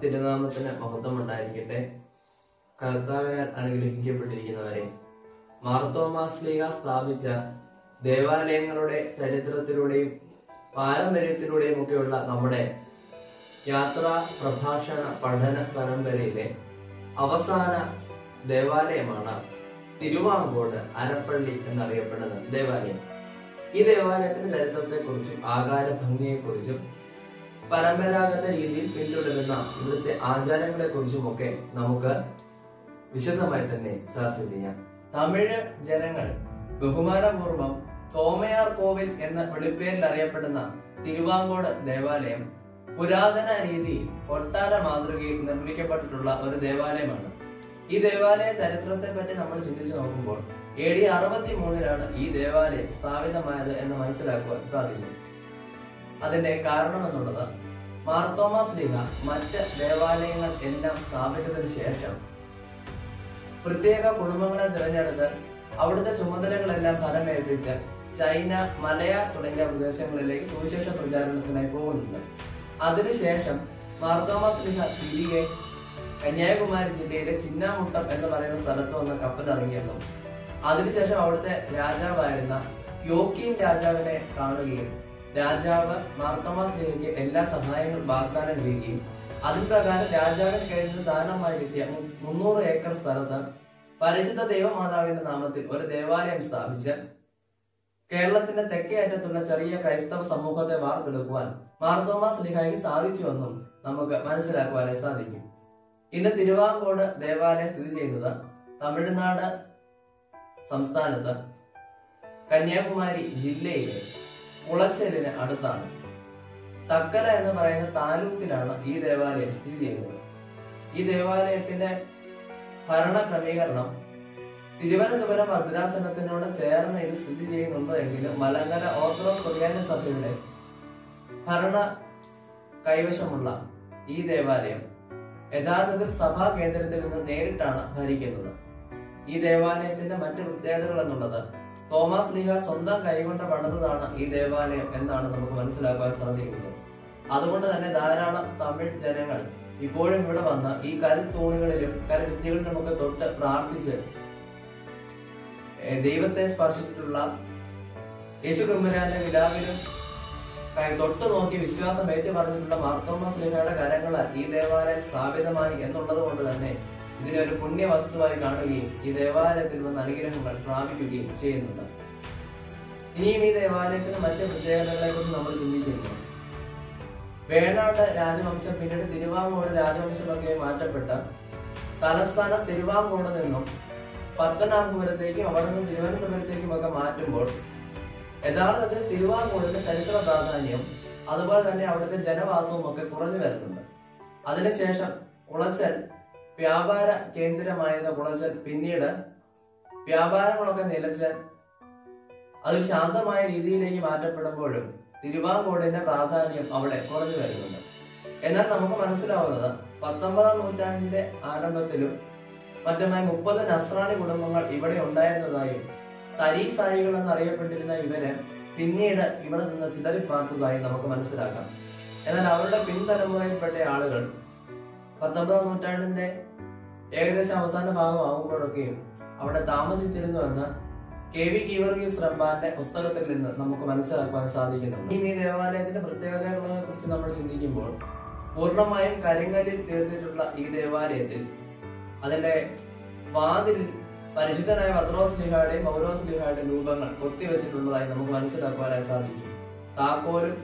തിരുനാമത്തിന് മഹത്വം ഉണ്ടായിരിക്കട്ടെ കർത്താവിനാൽ അനുഗ്രഹിക്കപ്പെട്ടിരിക്കുന്നവരെ മാർത്തോമാസ്ലിക സ്ഥാപിച്ച ദേവാലയങ്ങളുടെ ചരിത്രത്തിലൂടെയും പാരമ്പര്യത്തിലൂടെയും ഒക്കെയുള്ള നമ്മുടെ യാത്രാ പ്രഭാഷണ പഠന പരമ്പരയിലെ അവസാന ദേവാലയമാണ് തിരുവാങ്കോട് അരപ്പള്ളി എന്നറിയപ്പെടുന്ന ദേവാലയം. ഈ ദേവാലയത്തിന്റെ ചരിത്രത്തെക്കുറിച്ചും ആകാര ഭംഗിയെക്കുറിച്ചും പരമ്പരാഗത രീതിയിൽ പിന്തുടരുന്ന ഇവിടുത്തെ ആചാരങ്ങളെ കുറിച്ചുമൊക്കെ നമുക്ക് വിശദമായി തന്നെ ചർച്ച ചെയ്യാം. തമിഴ് ജനങ്ങൾ ബഹുമാനപൂർവം തോമയാർ കോവിൽ എന്ന വെളിപ്പേരിൽ അറിയപ്പെടുന്ന തിരുവാങ്കോട് ദേവാലയം പുരാതന രീതിയിൽ കൊട്ടാര മാതൃകയിൽ നിർമ്മിക്കപ്പെട്ടിട്ടുള്ള ഒരു ദേവാലയമാണ്. ഈ ദേവാലയ ചരിത്രത്തെ പറ്റി നമ്മൾ ചിന്തിച്ചു നോക്കുമ്പോൾ എ ഡി അറുപത്തി മൂന്നിലാണ് ഈ ദേവാലയം സ്ഥാപിതമായത് എന്ന് മനസ്സിലാക്കുവാൻ സാധിക്കും. അതിന്റെ കാരണം എന്നുള്ളത് മാർത്തോമാസ് ലീഗ മറ്റ് ദേവാലയങ്ങൾ എല്ലാം സ്ഥാപിച്ചതിന് ശേഷം പ്രത്യേക കുടുംബങ്ങളെ തിരഞ്ഞെടുത്ത് അവിടുത്തെ ചുമതലകളെല്ലാം ഫലമേൽപ്പിച്ച് ചൈന മലയ തുടങ്ങിയ പ്രദേശങ്ങളിലേക്ക് സുവിശേഷ പ്രചാരണത്തിനായി പോകുന്നുണ്ട്. അതിനുശേഷം മാർത്തോമാസ് ലീഗ തിരികെ കന്യാകുമാരി ജില്ലയിലെ ചിന്നാമുട്ടം എന്ന് പറയുന്ന സ്ഥലത്ത് വന്ന് കപ്പലിറങ്ങിയെന്നും അതിനുശേഷം അവിടുത്തെ രാജാവായിരുന്ന യോക്കീം രാജാവിനെ കാണുകയും രാജാവ് മാർത്തോമാസ് ലീഗയ്ക്ക് എല്ലാ സഹായങ്ങളും വാഗ്ദാനം ചെയ്യുകയും അതിപ്രകാരം രാജാവിന് കഴിഞ്ഞ ദാനമായി കിട്ടിയ മുന്നൂറ് ഏക്കർ സ്ഥലത്ത് പരിശുദ്ധ ദൈവമാതാവിന്റെ നാമത്തിൽ ഒരു ദേവാലയം സ്ഥാപിച്ച് കേരളത്തിന്റെ തെക്കേ അറ്റത്തുള്ള ചെറിയ ക്രൈസ്തവ സമൂഹത്തെ വാർത്തെടുക്കുവാൻ മാർത്തോമാസ് ലിഹായിക്ക് സാധിച്ചുവെന്നും നമുക്ക് മനസ്സിലാക്കുവാനായി സാധിക്കും. ഇന്ന് തിരുവാങ്കോട് ദേവാലയം സ്ഥിതി ചെയ്യുന്നത് തമിഴ്നാട് സംസ്ഥാനത്ത് കന്യാകുമാരി ജില്ലയിലെ കുളച്ചലിന് അടുത്താണ്. തക്കല എന്ന് പറയുന്ന താലൂക്കിലാണ് ഈ ദേവാലയം സ്ഥിതി ചെയ്യുന്നത്. ഈ ദേവാലയത്തിന്റെ ഭരണ ക്രമീകരണം തിരുവനന്തപുരം ഭദ്രാസനത്തിനോട് ചേർന്ന് ഇത് സ്ഥിതി ചെയ്യുന്നുണ്ടോ എങ്കിലും മലങ്കര ഓർത്തഡോക്സ് കൊറിയാനി സഭയുടെ ഭരണ കൈവശമുള്ള ഈ ദേവാലയം യഥാർത്ഥത്തിൽ സഭാ കേന്ദ്രത്തിൽ നിന്ന് നേരിട്ടാണ് ഭരിക്കുന്നത്. ഈ ദേവാലയത്തിന്റെ മറ്റു പ്രത്യേകതകൾ എന്നുള്ളത് തോമസ് ലീഹ സ്വന്തം കൈകൊണ്ട് പണിതതാണ് ഈ ദേവാലയം എന്നാണ് നമുക്ക് മനസ്സിലാക്കാൻ സാധിക്കുന്നത്. അതുകൊണ്ട് തന്നെ ധാരാളം തമിഴ് ജനങ്ങൾ ഇപ്പോഴും ഇവിടെ വന്ന് ഈ കൽ തൂണുകളിലും കൽ ഭിത്തികളിലുമൊക്കെ തൊട്ട് പ്രാർത്ഥിച്ച് ദൈവത്തെ സ്പർശിച്ചിട്ടുള്ള യേശു കുമ്പരാന്റെ വിലാവിനും തൊട്ട് നോക്കി വിശ്വാസം ഏറ്റു പറഞ്ഞിട്ടുള്ള മാർത്തോമ ലിഹയുടെ കരങ്ങളാൽ ഈ ദേവാലയം സ്ഥാപിതമായി എന്നുള്ളത് കൊണ്ട് തന്നെ ഇതിനെ ഒരു പുണ്യ വസ്തുവായി കാണുകയും ഈ ദേവാലയത്തിൽ വന്ന അനുഗ്രഹങ്ങൾ പ്രാപിക്കുകയും ചെയ്യുന്നുണ്ട്. ഇനിയും ഈ ദേവാലയത്തിന് മറ്റ് പ്രത്യേകതകളെ കുറിച്ച് നമ്മൾ ചിന്തിക്കുന്നു. വേണാട് രാജവംശം പിന്നീട് തിരുവാങ്കോട് രാജവംശമൊക്കെ മാറ്റപ്പെട്ട തലസ്ഥാനം തിരുവാങ്കോട് നിന്നും പത്തനാപുരത്തേക്കും അവിടെ നിന്നും തിരുവനന്തപുരത്തേക്കും ഒക്കെ മാറ്റുമ്പോൾ യഥാർത്ഥത്തിൽ തിരുവാങ്കോടിന്റെ ചരിത്ര പ്രാധാന്യം അതുപോലെ തന്നെ അവിടുത്തെ ജനവാസവും ഒക്കെ കുറഞ്ഞു വരുന്നുണ്ട്. അതിനുശേഷം കുളച്ചൽ വ്യാപാര കേന്ദ്രമായിരുന്ന കുളച്ചൽ പിന്നീട് വ്യാപാരങ്ങളൊക്കെ നിലച്ച് അത് ശാന്തമായ രീതിയിലേക്ക് മാറ്റപ്പെടുമ്പോഴും തിരുവാങ്കോടിന്റെ പ്രാധാന്യം അവിടെ കുറഞ്ഞു വരുന്നുണ്ട്. എന്നാൽ നമുക്ക് മനസ്സിലാവുന്നത് പത്തൊമ്പതാം നൂറ്റാണ്ടിന്റെ ആരംഭത്തിലും മറ്റുമായി മുപ്പത് നസ്രാണി കുടുംബങ്ങൾ ഇവിടെ ഉണ്ടായിരുന്നതായും തരീസായികൾ എന്നറിയപ്പെട്ടിരുന്ന ഇവർ പിന്നീട് ഇവിടെ നിന്ന് ചിതറിപ്പാർത്തതായും നമുക്ക് മനസ്സിലാക്കാം. എന്നാൽ അവരുടെ പിൻതലമുറയിൽപ്പെട്ട ആളുകൾ പത്തൊമ്പതാം നൂറ്റാണ്ടിന്റെ ഏകദേശം അവസാന ഭാഗമാകുമ്പോഴൊക്കെയും അവിടെ താമസിച്ചിരുന്നുവെന്ന് കെ വി കീവർഗീസ് റംബാന്റെ പുസ്തകത്തിൽ നിന്ന് നമുക്ക് മനസ്സിലാക്കാൻ സാധിക്കുന്നുണ്ട്. ഇനി ദേവാലയത്തിന്റെ പ്രത്യേകതകളെ കുറിച്ച് നമ്മൾ ചിന്തിക്കുമ്പോൾ പൂർണമായും കരിങ്കല്ലിൽ തീർത്തിട്ടുള്ള ഈ ദേവാലയത്തിൽ അതിന്റെ വാതിൽ പരിശുദ്ധനായ പത്രോസ് ലിഹായുടെയും പൗരോസ് ലിഹായുടെയും രൂപങ്ങൾ കൊത്തിവെച്ചിട്ടുള്ളതായി നമുക്ക് മനസ്സിലാക്കുവാനായി സാധിക്കും. താക്കോലും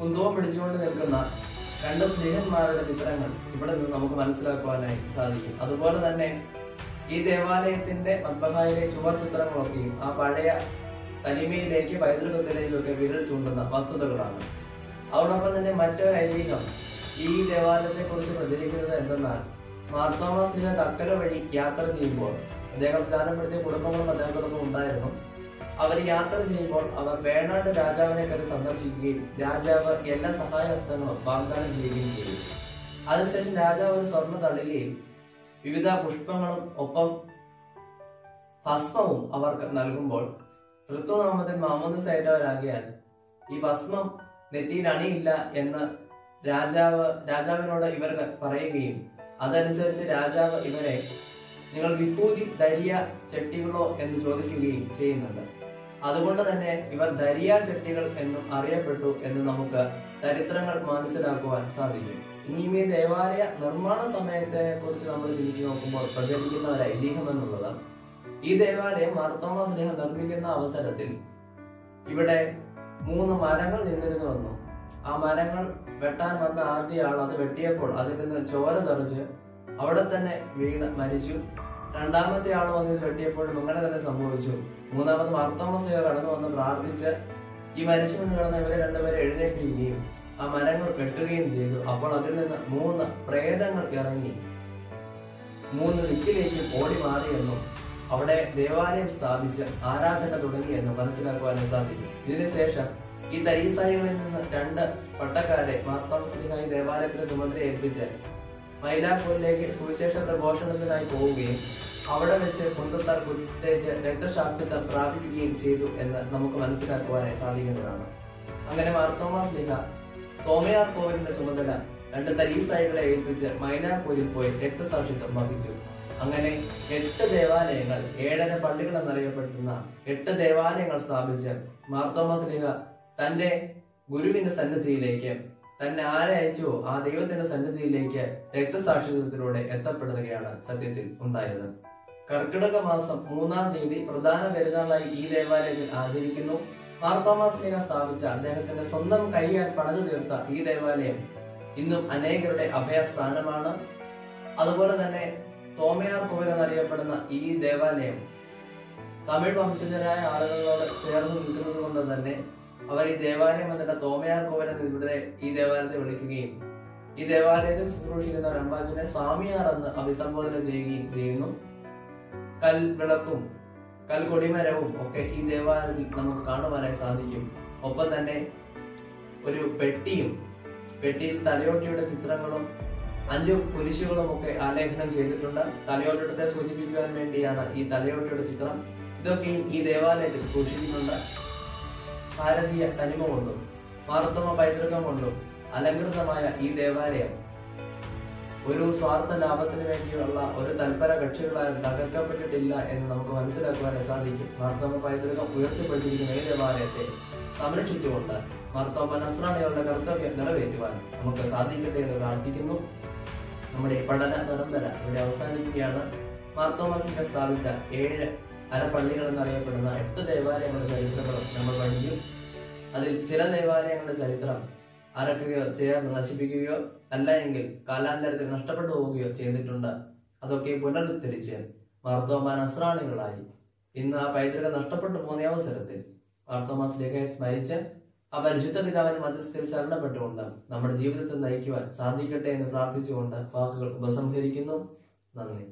കുന്തവും പിടിച്ചുകൊണ്ട് നിൽക്കുന്ന രണ്ട് സ്നേഹന്മാരുടെ ചിത്രങ്ങൾ ഇവിടെ നിന്ന് നമുക്ക് മനസ്സിലാക്കുവാനായി സാധിക്കും. അതുപോലെ തന്നെ ഈ ദേവാലയത്തിന്റെ പത്മനായിലെ ചുവർ ചിത്രങ്ങളൊക്കെയും ആ പഴയ തനിമയിലേക്ക് പൈതൃകത്തിലേക്കൊക്കെ വിരൽ ചൂണ്ടുന്ന വസ്തുതകളാണ്. അതോടൊപ്പം തന്നെ മറ്റൊരു ഐതിഹ്യം ഈ ദേവാലയത്തെ കുറിച്ച് പ്രചരിക്കുന്നത് എന്തെന്നാൽ മാർത്തോമാസ് തക്കര വഴി യാത്ര ചെയ്യുമ്പോൾ അദ്ദേഹം സ്ഥാനപ്പെടുത്തിയ കുടുംബങ്ങളും അദ്ദേഹത്തോടൊപ്പം ഉണ്ടായിരുന്നു. അവർ യാത്ര ചെയ്യുമ്പോൾ അവർ വേണാട് രാജാവിനെ കയറി സന്ദർശിക്കുകയും രാജാവ് എല്ലാ സഹായഹസ്തങ്ങളും വാഗ്ദാനം ചെയ്യുകയും ചെയ്തു. അതിനുശേഷം രാജാവ് ഒരു സ്വർണ തളികയും വിവിധ പുഷ്പങ്ങളും ഒപ്പം ഭസ്മവും അവർക്ക് നൽകുമ്പോൾ ഋതുനാമത്തിൽ മാമോദിസ ഏറ്റവരാകിയാൽ ഈ ഭസ്മം നെറ്റിയിൽ അണിയില്ല എന്ന് രാജാവ് രാജാവിനോട് ഇവർ പറയുകയും അതനുസരിച്ച് രാജാവ് ഇവരെ നിങ്ങൾ വിഭൂതി ദരിയ ചെട്ടികളോ എന്ന് ചോദിക്കുകയും ചെയ്യുന്നുണ്ട്. അതുകൊണ്ട് തന്നെ ഇവർ ദരിയ ചട്ടികൾ എന്നും അറിയപ്പെട്ടു എന്ന് നമുക്ക് ചരിത്രങ്ങൾ മനസ്സിലാക്കുവാൻ സാധിക്കും. ഇനിയും ഈ ദേവാലയ നിർമ്മാണ സമയത്തെ കുറിച്ച് നമ്മൾ ചിന്തിച്ചു നോക്കുമ്പോൾ പ്രചരിക്കുന്ന ഒരു ഐതിഹ്യം എന്നുള്ളത് ഈ ദേവാലയം മാർത്തോമ സ്നേഹം നിർമ്മിക്കുന്ന അവസരത്തിൽ ഇവിടെ മൂന്ന് മരങ്ങൾ നിന്നിരുന്നു വന്നു. ആ മരങ്ങൾ വെട്ടാൻ വന്ന ആദ്യ ആൾ അത് വെട്ടിയപ്പോൾ അതിൽ നിന്ന് ചോര തെറിച്ച് അവിടെ തന്നെ വീണ് മരിച്ചു. രണ്ടാമത്തെ ആൾ വന്ന് വെട്ടിയപ്പോഴും അങ്ങനെ തന്നെ സംഭവിച്ചു. മൂന്നാമത് മാർത്തോമസ് കടന്നു വന്ന് പ്രാർത്ഥിച്ച് ഈ മരിച്ചു കിടന്ന ഇവരെ രണ്ടുപേരെ എഴുന്നേൽപ്പിക്കുകയും ആ മരങ്ങൾ കെട്ടുകയും ചെയ്തു. അപ്പോൾ അതിൽ നിന്ന് മൂന്ന് പ്രേതങ്ങൾ ഇറങ്ങി. മൂന്ന് ദിക്കിലേക്ക് ഓടി മാറിയെന്നും അവിടെ ദേവാലയം സ്ഥാപിച്ച് ആരാധന തുടങ്ങി തുടങ്ങിയെന്നും മനസ്സിലാക്കുവാനും സാധിക്കും. ഇതിനുശേഷം ഈ തരീസായികളിൽ നിന്ന് രണ്ട് പട്ടക്കാരെ മാർത്താമസ്ലിഹായി ദേവാലയത്തിന് ചുമതല ഏൽപ്പിച്ച് മൈലാപ്പൂരിലേക്ക് സുവിശേഷ പ്രഘോഷണത്തിനായി പോവുകയും അവിടെ വെച്ച് കുന്തത്താൽ കുത്തേറ്റ് രക്തശാസ്ത്രത്തെ പ്രാപിക്കുകയും ചെയ്തു എന്ന് നമുക്ക് മനസ്സിലാക്കുവാനായി സാധിക്കുന്നതാണ്. അങ്ങനെ മാർത്തോമാസ് ലിഹ തോമയാർ കോവിലിന്റെ ചുമതല രണ്ട് തരീസായികളെ ഏൽപ്പിച്ച് മൈനാപ്പൂരിൽ പോയി രക്തസാക്ഷിത്വം വഹിച്ചു. അങ്ങനെ എട്ട് ദേവാലയങ്ങൾ ഏഴര പള്ളികൾ എന്നറിയപ്പെടുന്ന എട്ട് ദേവാലയങ്ങൾ സ്ഥാപിച്ച് മാർത്തോമാസ് ലിഹ തന്റെ ഗുരുവിന്റെ സന്നിധിയിലേക്ക് തന്നെ ആരെ അയച്ചുവോ? ആ ദൈവത്തിന്റെ സന്നിധിയിലേക്ക് രക്തസാക്ഷിത്വത്തിലൂടെ എത്തപ്പെടുകയാണ് സത്യത്തിൽ ഉണ്ടായത്. കർക്കിടക മാസം മൂന്നാം തീയതി പ്രധാന പെരുന്നാളായി ഈ ദേവാലയത്തിൽ ആചരിക്കുന്നു. മാർത്തോമാസ് ലീഗ സ്ഥാപിച്ച അദ്ദേഹത്തിന്റെ സ്വന്തം കൈയാൽ പണിതു തീർത്ത ഈ ദേവാലയം ഇന്നും അനേകരുടെ അഭയസ്ഥാനമാണ്. അതുപോലെ തന്നെ തോമയാർ കോവിൽ എന്നറിയപ്പെടുന്ന ഈ ദേവാലയം തമിഴ് വംശജരായ ആളുകളോട് ചേർന്ന് നിൽക്കുന്നത് കൊണ്ട് തന്നെ അവർ ഈ ദേവാലയം വന്നിട്ട് തോമയാർ കോവിൽ എന്ന് ഇവിടെ ഈ ദേവാലയത്തെ വിളിക്കുകയും ഈ ദേവാലയത്തിൽ ശുശ്രൂഷിക്കുന്ന രംബാജുനെ സ്വാമിയാർ എന്ന് അഭിസംബോധന ചെയ്യുകയും ചെയ്യുന്നു. കൽ വിളക്കും കൽ കൊടിമരവും ഒക്കെ ഈ ദേവാലയത്തിൽ നമുക്ക് കാണുവാനായി സാധിക്കും. ഒപ്പം തന്നെ ഒരു പെട്ടിയും പെട്ടിയിൽ തലയോട്ടിയുടെ ചിത്രങ്ങളും അഞ്ച് കുരിശുകളും ഒക്കെ ആലേഖനം ചെയ്തിട്ടുണ്ട്. തലയോട്ടത്തെ സൂചിപ്പിക്കുവാൻ വേണ്ടിയാണ് ഈ തലയോട്ടിയുടെ ചിത്രം. ഇതൊക്കെയും ഈ ദേവാലയത്തിൽ സൂക്ഷിക്കുന്നുണ്ട് ഭാരതീയ തനിമ കൊണ്ടും മാർത്തമ പൈതൃകം കൊണ്ടും അലങ്കൃതമായ ഈ ദേവാലയം ഒരു സ്വാർത്ഥ ലാഭത്തിന് വേണ്ടിയുള്ള ഒരു തൽപര കക്ഷികളാൽ തകർക്കപ്പെട്ടിട്ടില്ല എന്ന് നമുക്ക് മനസ്സിലാക്കുവാൻ സാധിക്കും. മാർത്തോമ പൈതൃകം ഉയർത്തിപ്പെട്ടിരിക്കുന്ന ഈ ദേവാലയത്തെ സംരക്ഷിച്ചുകൊണ്ട് മാർത്തോമ നസ്രാണികളുടെ കർത്തവ്യം നിറവേറ്റുവാൻ നമുക്ക് സാധിക്കട്ടെ എന്ന് പ്രാർത്ഥിക്കുന്നു. നമ്മുടെ പഠന പരമ്പര ഇവിടെ അവസാനിക്കുകയാണ് മാർത്തോമസിനെ സ്ഥാപിച്ച ഏഴ് അരപ്പള്ളികൾ എന്നറിയപ്പെടുന്ന എട്ട് ദേവാലയങ്ങളുടെ ചരിത്രങ്ങളും നമ്മൾ പഠിച്ചു. അതിൽ ചില ദേവാലയങ്ങളുടെ ചരിത്രം അരക്കുകയോ ചേർന്ന് നശിപ്പിക്കുകയോ അല്ല എങ്കിൽ കാലാന്തരത്തിൽ നഷ്ടപ്പെട്ടു പോവുകയോ ചെയ്തിട്ടുണ്ട്. അതൊക്കെ പുനരുദ്ധരിച്ച് വർത്തമാന നസ്രാണികളായി. ഇന്ന് ആ പൈതൃകം നഷ്ടപ്പെട്ടു പോകുന്ന അവസരത്തിൽ മാർത്തോമാസ് ലേഖയെ സ്മരിച്ച് ആ പരിശുദ്ധ പിതാവിന് മധ്യസ്ഥയിൽ ശരണപ്പെട്ടുകൊണ്ട് നമ്മുടെ ജീവിതത്തെ നയിക്കുവാൻ സാധിക്കട്ടെ എന്ന് പ്രാർത്ഥിച്ചുകൊണ്ട് വാക്കുകൾ ഉപസംഹരിക്കുന്നു. നന്ദി.